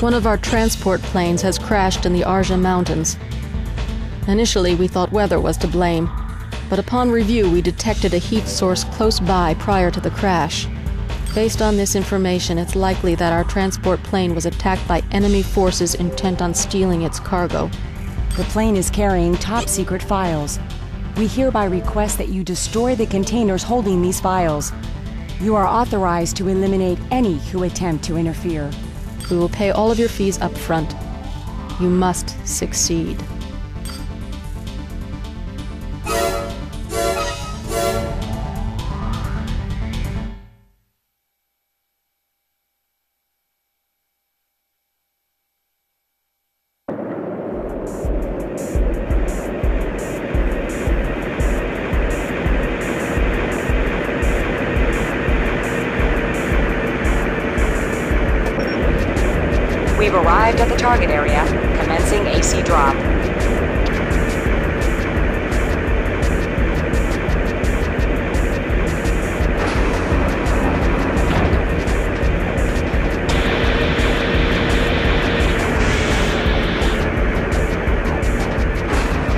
One of our transport planes has crashed in the Arja Mountains. Initially, we thought weather was to blame, but upon review, we detected a heat source close by prior to the crash. Based on this information, it's likely that our transport plane was attacked by enemy forces intent on stealing its cargo. The plane is carrying top secret files. We hereby request that you destroy the containers holding these files. You are authorized to eliminate any who attempt to interfere. We will pay all of your fees up front. You must succeed. Arrived at the target area, commencing AC drop.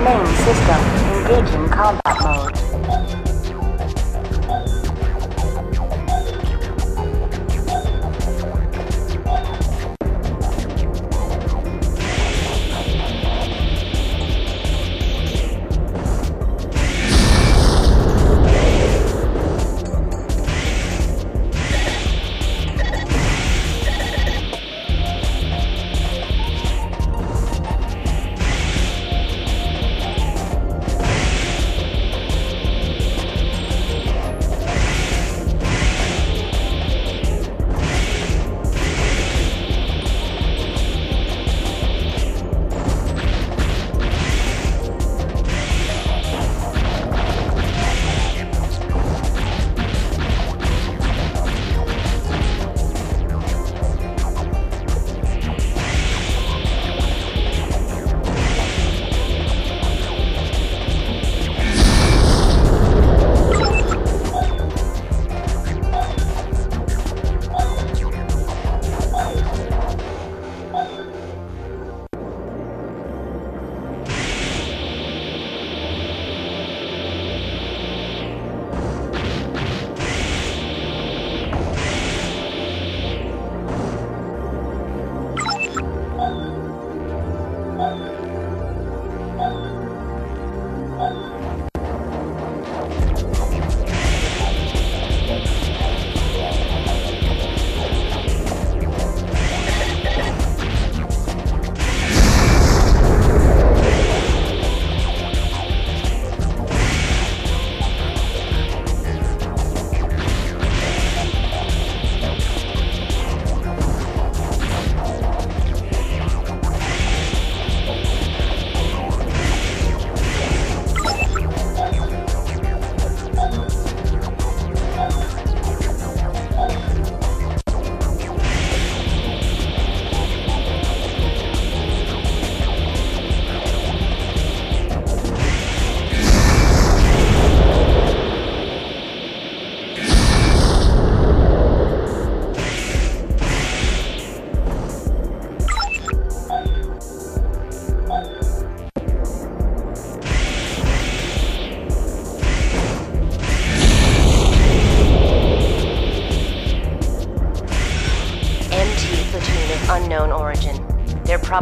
Main system engaging combat mode.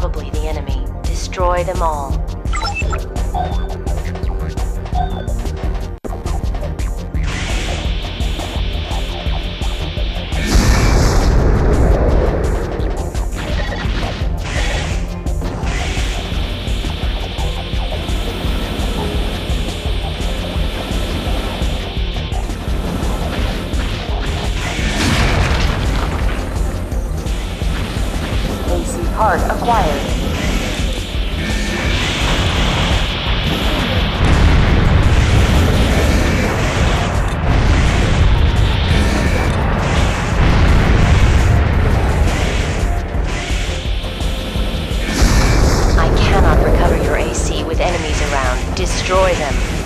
Probably the enemy. Destroy them all. Destroy them.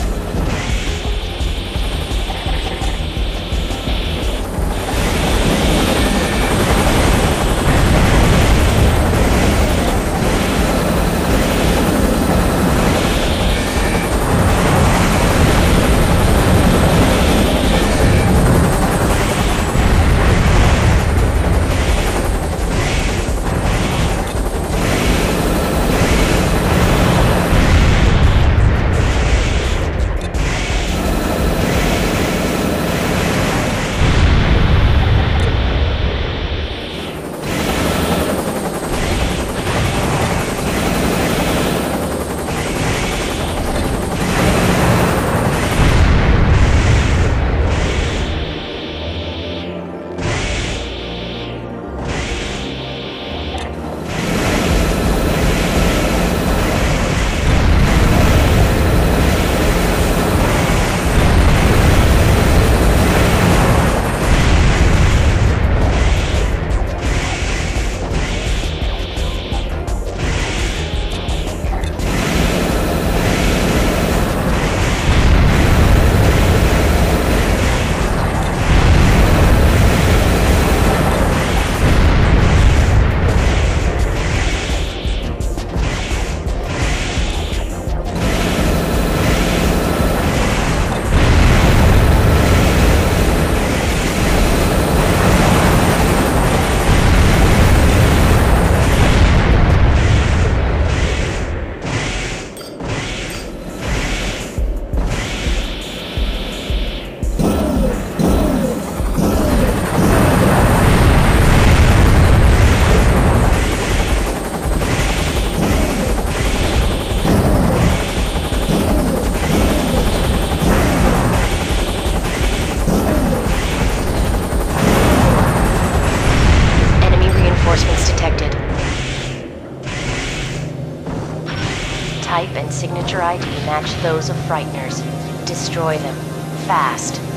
And signature ID match those of Frighteners. Destroy them. Fast.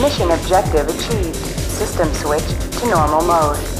Mission objective achieved. System switch to normal mode.